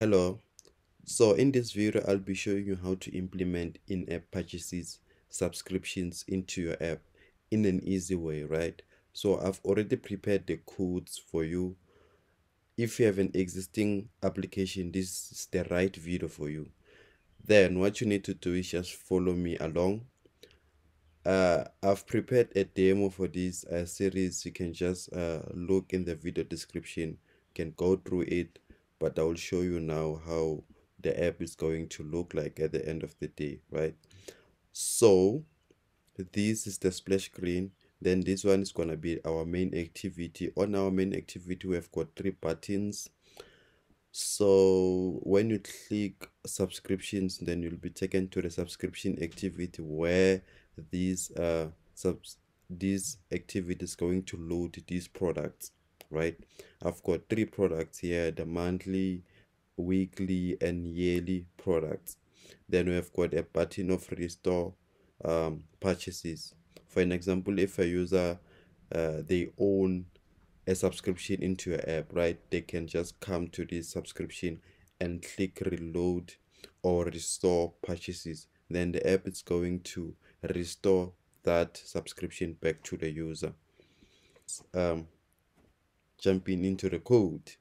Hello. So in this video, I'll be showing you how to implement in-app purchases subscriptions into your app in an easy way, right? So I've already prepared the codes for you. If you have an existing application, this is the right video for you. Then what you need to do is just follow me along. Uh, I've prepared a demo for this uh, series. You can just uh, look in the video description. You can go through it but I will show you now how the app is going to look like at the end of the day, right? So this is the splash screen. Then this one is going to be our main activity. On our main activity, we've got three buttons. So when you click subscriptions, then you'll be taken to the subscription activity where these uh subs this activity is going to load these products right? I've got three products here the monthly weekly and yearly products. Then we have got a button of restore um, purchases. For an example if a user uh, they own a subscription into your app right they can just come to this subscription and click reload or restore purchases. Then the app is going to restore that subscription back to the user. Um, jumping into the code.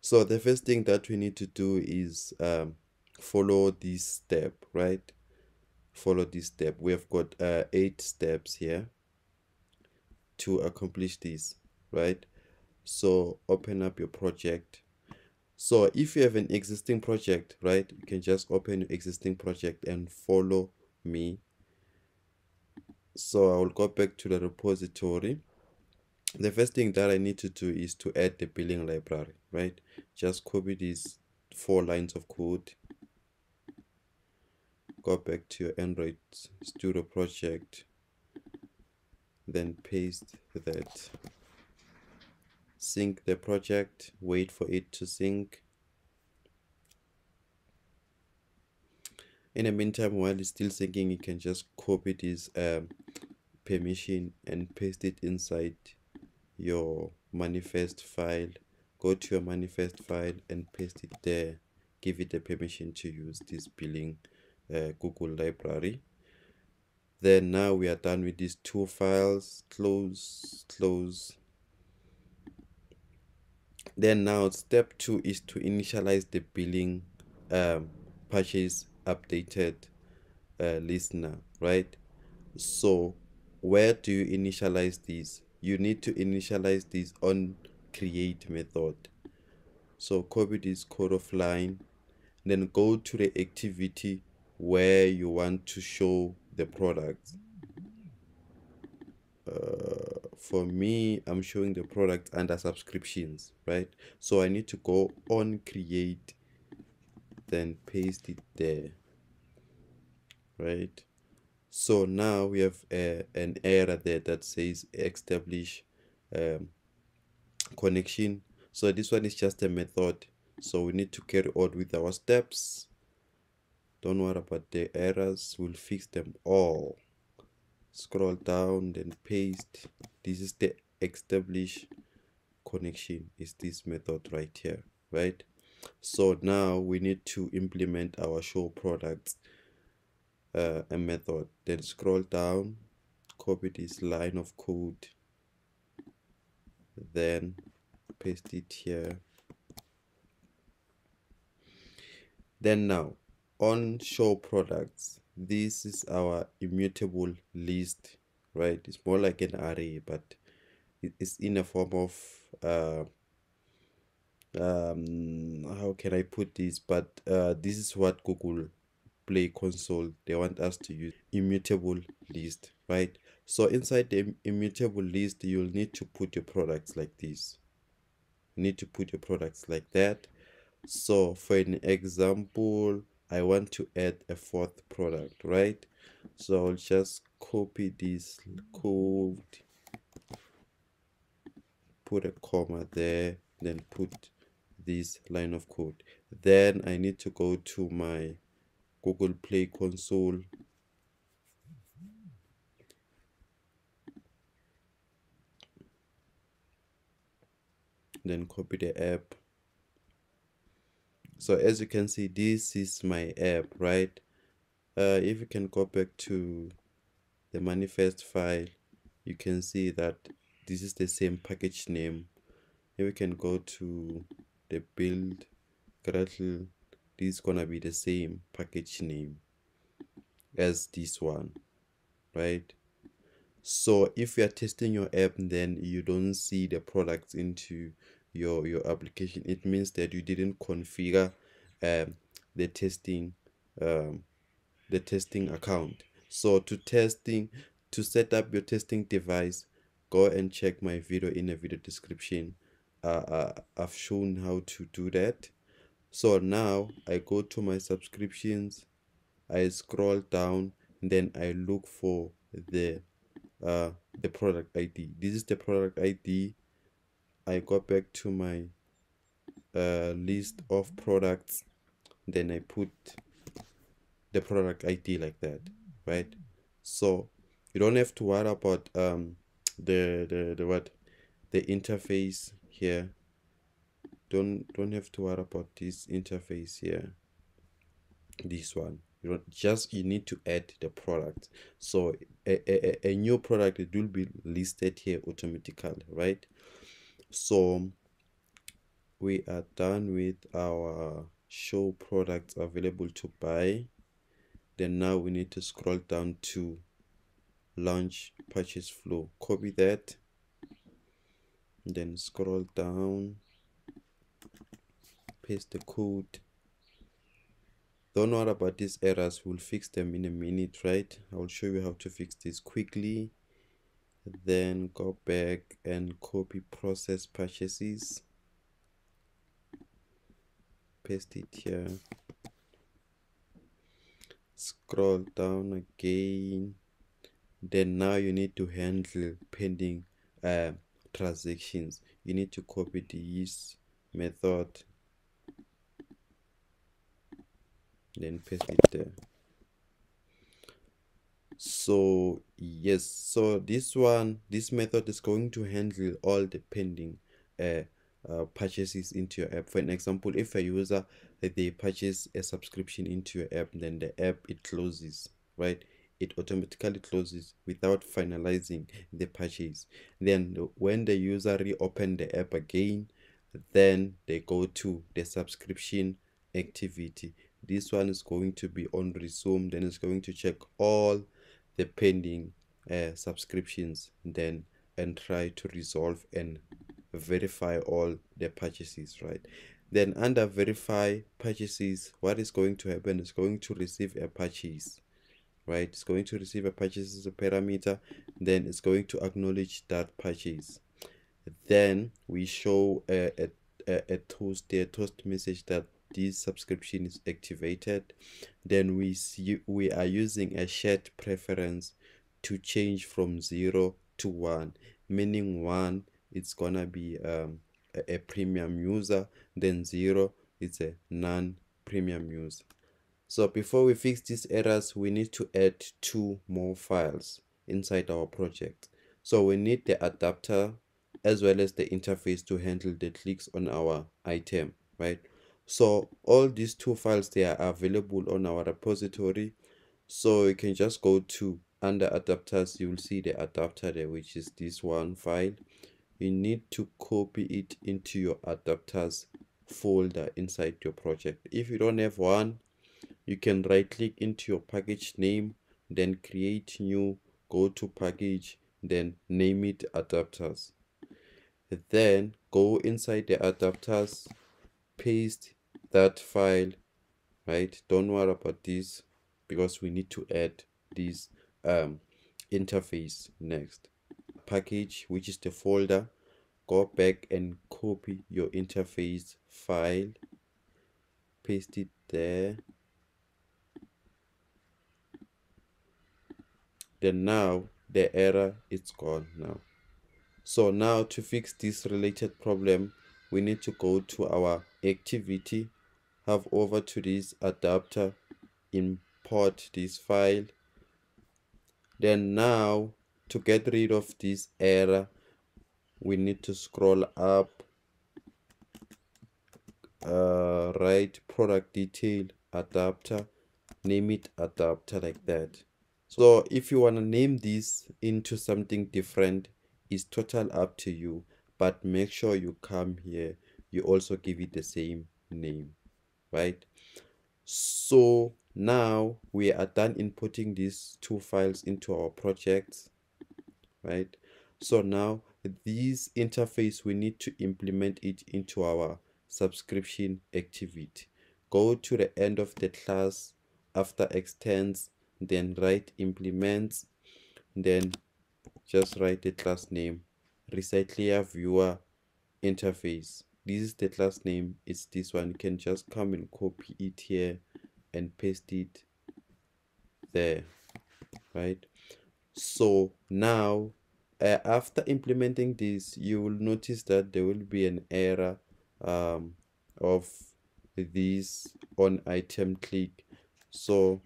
So the first thing that we need to do is um, follow this step, right? Follow this step. We have got uh, eight steps here to accomplish this, right? So open up your project. So if you have an existing project, right, you can just open your existing project and follow me. So I will go back to the repository the first thing that I need to do is to add the billing library, right? Just copy these four lines of code. Go back to your Android Studio project. Then paste that. Sync the project. Wait for it to sync. In the meantime, while it's still syncing, you can just copy this um, permission and paste it inside your manifest file go to your manifest file and paste it there. Give it a permission to use this billing uh, google library. Then now we are done with these two files. Close close. Then now step two is to initialize the billing um, purchase updated uh, listener right? So where do you initialize these you need to initialize this on create method. So copy this code of line then go to the activity where you want to show the product. Uh, for me i'm showing the product under subscriptions right? So i need to go on create then paste it there right so now we have uh, an error there that says establish um, connection. So this one is just a method. So we need to carry on with our steps. Don't worry about the errors. We'll fix them all. Scroll down then paste. This is the establish connection. Is this method right here right? So now we need to implement our show products uh, a method then scroll down copy this line of code then paste it here. Then now on show products this is our immutable list right? It's more like an array but it's in a form of uh, um how can i put this? But uh, this is what google play console they want us to use immutable list right? So inside the immutable list you'll need to put your products like this. You need to put your products like that. So for an example i want to add a fourth product right? So i'll just copy this code put a comma there then put this line of code. Then i need to go to my Google Play console. Then copy the app. so as you can see this is my app right uh, if you can go back to the manifest file you can see that this is the same package name here we can go to the build Gradle this is gonna be the same package name as this one right? So if you are testing your app then you don't see the products into your your application. It means that you didn't configure um, the testing um, the testing account. So to testing to set up your testing device go and check my video in the video description. Uh, uh, I've shown how to do that so now I go to my subscriptions I scroll down then I look for the uh the product ID this is the product ID I go back to my uh, list of products then I put the product ID like that right? So you don't have to worry about um the the, the what? The interface here don't don't have to worry about this interface here this one. You don't just you need to add the product. So a, a, a new product it will be listed here automatically right? So we are done with our show products available to buy. Then now we need to scroll down to launch purchase flow. Copy that. Then scroll down paste the code. Don't worry about these errors. We'll fix them in a minute right? I will show you how to fix this quickly. Then go back and copy process purchases. Paste it here. Scroll down again. Then now you need to handle pending uh, transactions. You need to copy this method then paste it there. So yes so this one this method is going to handle all the pending uh, uh, purchases into your app. For an example if a user they purchase a subscription into your app then the app it closes right? It automatically closes without finalizing the purchase. Then when the user reopen the app again then they go to the subscription activity this one is going to be on resume then it's going to check all the pending uh, subscriptions then and try to resolve and verify all the purchases right? Then under verify purchases what is going to happen? Is going to receive a purchase right? It's going to receive a purchase as a parameter then it's going to acknowledge that purchase. Then we show a, a, a, toast a toast message that this subscription is activated then we see we are using a shared preference to change from 0 to 1 meaning 1 it's gonna be um, a, a premium user then 0 it's a non-premium user. So before we fix these errors we need to add two more files inside our project. So we need the adapter as well as the interface to handle the clicks on our item right so all these two files they are available on our repository. So you can just go to under adapters you will see the adapter there which is this one file. You need to copy it into your adapters folder inside your project. If you don't have one you can right click into your package name then create new go to package then name it adapters. Then go inside the adapters paste that file right? Don't worry about this because we need to add this um, interface next. Package which is the folder go back and copy your interface file paste it there. Then now the error is gone now. So now to fix this related problem we need to go to our activity have over to this adapter import this file. Then now to get rid of this error we need to scroll up uh, write product detail adapter name it adapter like that. So if you want to name this into something different it's total up to you but make sure you come here. You also give it the same name right? So now we are done inputting these two files into our project right? So now this interface we need to implement it into our subscription activity. Go to the end of the class after extends then write implements then just write the class name. Recycler viewer interface this is the class name it's this one. You can just come and copy it here and paste it there right? So now uh, after implementing this you will notice that there will be an error um, of this on item click. So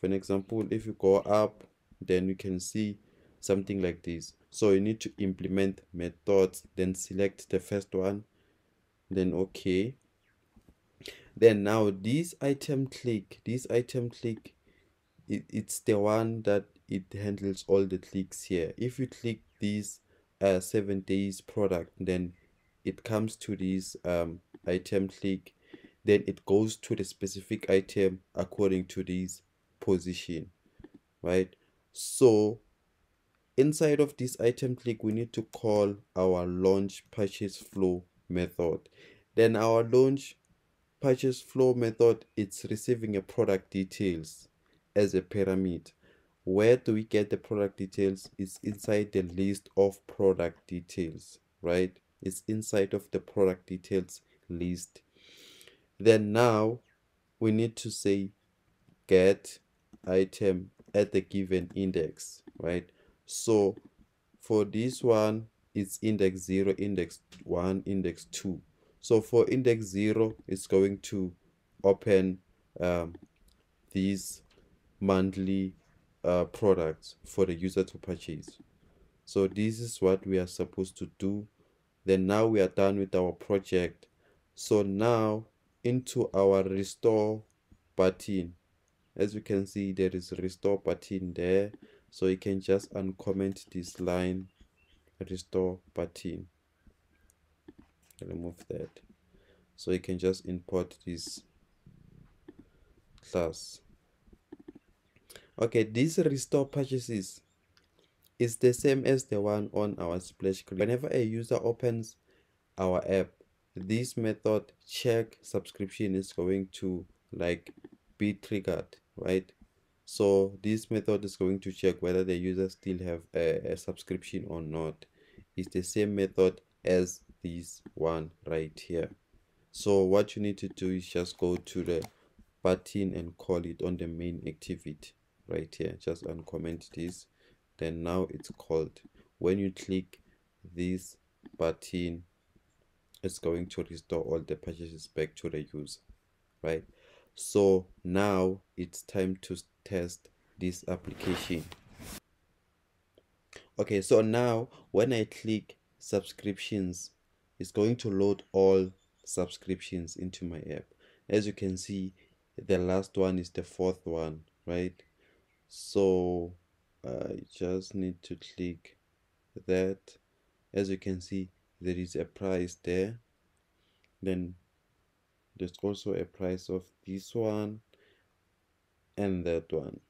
for an example if you go up then you can see something like this. So you need to implement methods then select the first one then okay. Then now this item click this item click it, it's the one that it handles all the clicks here. If you click this uh, seven days product then it comes to this um, item click. Then it goes to the specific item according to this position right? So inside of this item click we need to call our launch purchase flow method. Then our launch purchase flow method it's receiving a product details as a pyramid. Where do we get the product details? It's inside the list of product details right? It's inside of the product details list. Then now we need to say get item at the given index right? So for this one it's index 0 index 1 index 2 so for index 0 it's going to open um, these monthly uh, products for the user to purchase. So this is what we are supposed to do. Then now we are done with our project. So now into our restore button. As you can see there is restore button there. So you can just uncomment this line restore button remove that. So you can just import this class. Okay this restore purchases is the same as the one on our splash screen. Whenever a user opens our app this method check subscription is going to like be triggered right so this method is going to check whether the user still have a, a subscription or not. It's the same method as this one right here. So what you need to do is just go to the button and call it on the main activity right here. Just uncomment this. Then now it's called. When you click this button it's going to restore all the purchases back to the user right? So now it's time to test this application. Okay so now when i click subscriptions it's going to load all subscriptions into my app. As you can see the last one is the fourth one right? So I just need to click that. As you can see there is a price there. Then there's also a price of this one and that one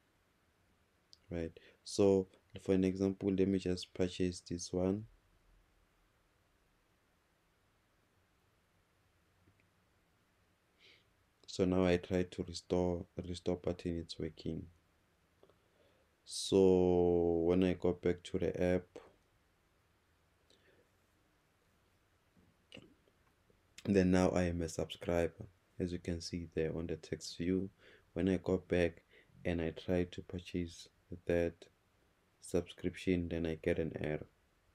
right? So for an example let me just purchase this one. So now I try to restore restore button it's working. So when I go back to the app then now I am a subscriber as you can see there on the text view when I go back and I try to purchase that subscription then I get an error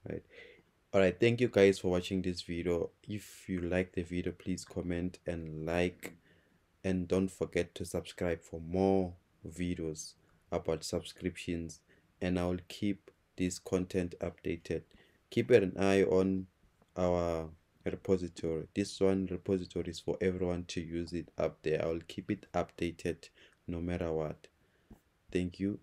right? Alright thank you guys for watching this video. If you like the video please comment and like. And don't forget to subscribe for more videos about subscriptions. And I'll keep this content updated. Keep an eye on our repository. This one repository is for everyone to use it up there. I will keep it updated no matter what. Thank you